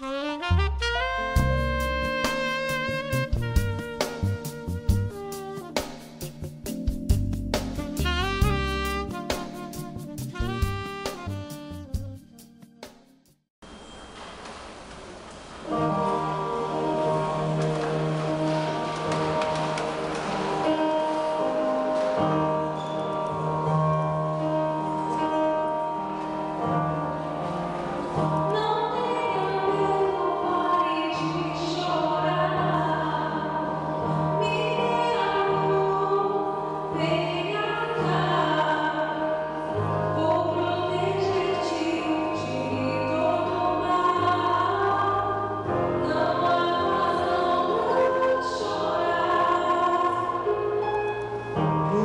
Música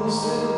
still